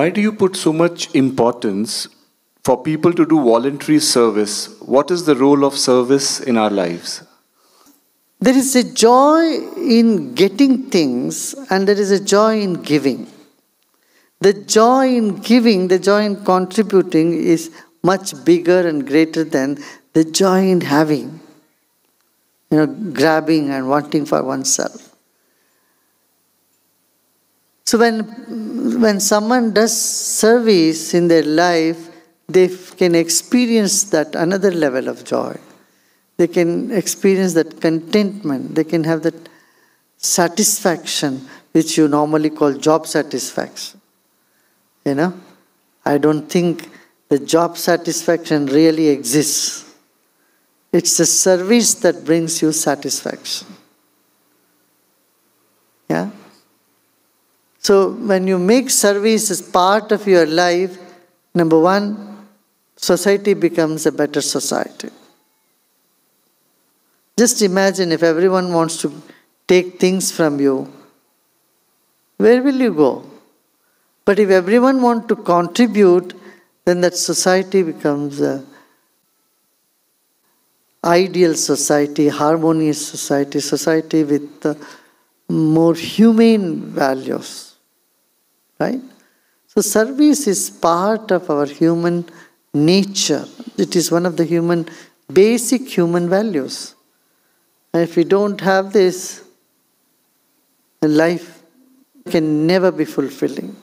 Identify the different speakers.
Speaker 1: Why do you put so much importance for people to do voluntary service? What is the role of service in our lives?
Speaker 2: There is a joy in getting things, and there is a joy in giving. The joy in giving, the joy in contributing is much bigger and greater than the joy in having, you know, grabbing and wanting for oneself. So when, when someone does service in their life, they can experience that another level of joy. They can experience that contentment. They can have that satisfaction, which you normally call job satisfaction. You know, I don't think the job satisfaction really exists. It's the service that brings you satisfaction. Yeah? So, when you make service as part of your life, number one, society becomes a better society. Just imagine if everyone wants to take things from you, where will you go? But if everyone wants to contribute, then that society becomes a ideal society, harmonious society, society with uh, more humane values. Right? So, service is part of our human nature. It is one of the human, basic human values. And if we don't have this, life can never be fulfilling.